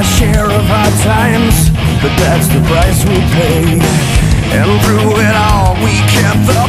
our share of hard times, but that's the price we pay. And through it all, we kept the